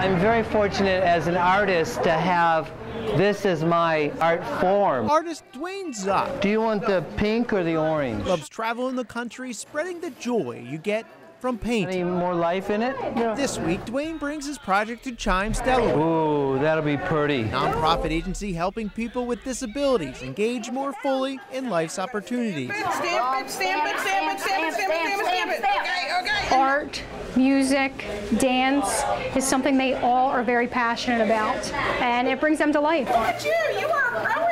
I'm very fortunate as an artist to have this as my art form. Artist Dwayne Szot Do you want the pink or the orange? loves traveling the country, spreading the joy you get from Any painting. more life in it? This week, Dwayne brings his project to Chimes, Delaware. Ooh, that'll be pretty. nonprofit agency helping people with disabilities engage more fully in life's opportunities. Stamp it, stamp it, stamp it, stamp it, stamp it, stamp it, stamp it. Okay, okay. art, music, dance is something they all are very passionate about, and it brings them to life. Look at you, you are a pro at this.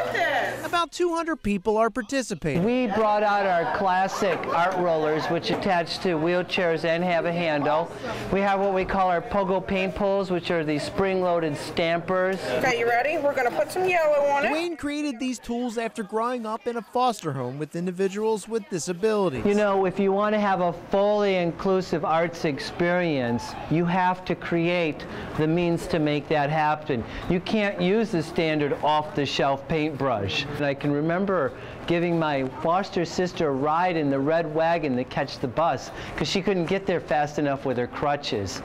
About 200 people are participating. We brought out our classic art rollers, which attach to wheelchairs and have a handle. We have what we call our pogo paint poles, which are these spring-loaded stampers. Okay, you ready? We're gonna put some yellow on it. Dwayne created these tools after growing up in a foster home with individuals with disabilities. You know, if you want to have a fully inclusive arts experience, you have to create the means to make that happen. You can't use the standard off-the-shelf paintbrush. And I can remember giving my foster sister a ride in the red wagon to catch the bus because she couldn't get there fast enough with her crutches.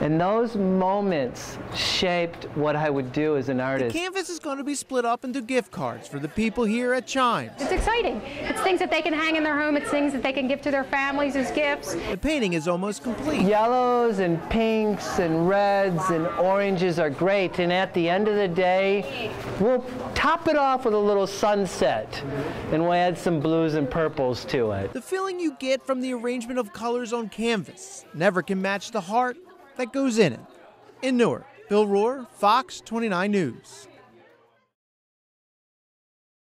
And those moments shaped what I would do as an artist. Canvas is going to be split up into gift cards for the people here at Chimes. It's exciting. It's things that they can hang in their home. It's things that they can give to their families as gifts. The painting is almost complete. Yellows and pinks and reds and oranges are great, and at the end of the day, we'll top it off with a little sunset, and we'll add some blues and purples to it. The feeling you get from the arrangement of colors on canvas never can match the heart that goes in it. In Newark, Bill Rohr, Fox 29 News.